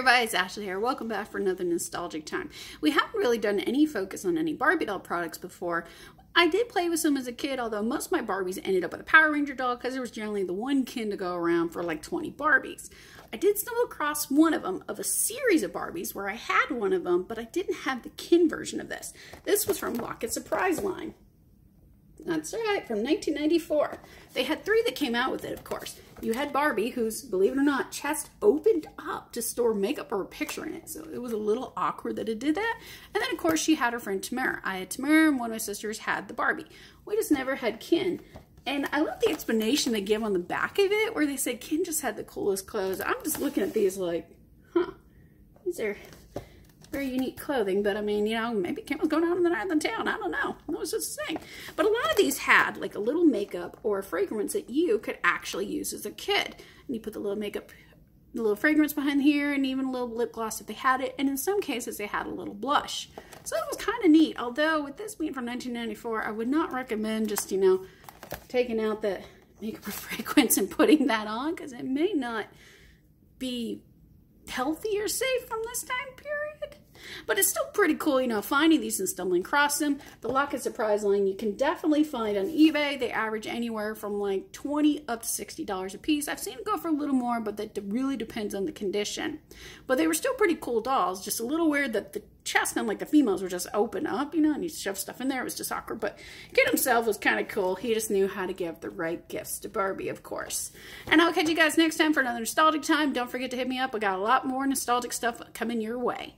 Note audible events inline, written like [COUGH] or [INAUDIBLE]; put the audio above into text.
everybody, it's Ashley here. Welcome back for another nostalgic time. We haven't really done any focus on any Barbie doll products before. I did play with some as a kid, although most of my Barbies ended up with a Power Ranger doll because there was generally the one Ken to go around for like 20 Barbies. I did stumble across one of them of a series of Barbies where I had one of them, but I didn't have the Ken version of this. This was from Locket Surprise line. That's right, from 1994. They had three that came out with it, of course. You had Barbie, whose, believe it or not, chest opened up to store makeup or a picture in it. So it was a little awkward that it did that. And then, of course, she had her friend Tamara. I had Tamara, and one of my sisters had the Barbie. We just never had Ken. And I love the explanation they give on the back of it, where they say Ken just had the coolest clothes. I'm just looking at these like, huh, these are very unique clothing, but I mean, you know, maybe Ken was going out in the night in the town. I don't know. Was just a thing. But a lot of these had like a little makeup or a fragrance that you could actually use as a kid. And you put the little makeup, the little fragrance behind here, and even a little lip gloss if they had it. And in some cases, they had a little blush. So it was kind of neat. Although with this being from 1994, I would not recommend just, you know, taking out the makeup or [LAUGHS] fragrance and putting that on because it may not be healthy or safe from this time period. But it's still pretty cool, you know, finding these and stumbling across them. The Locket Surprise line you can definitely find on eBay. They average anywhere from like 20 up to $60 a piece. I've seen it go for a little more, but that really depends on the condition. But they were still pretty cool dolls. Just a little weird that the chest and like the females were just open up, you know, and you shove stuff in there. It was just awkward. But Ken himself was kind of cool. He just knew how to give the right gifts to Barbie, of course. And I'll catch you guys next time for another nostalgic time. Don't forget to hit me up. I got a lot more nostalgic stuff coming your way.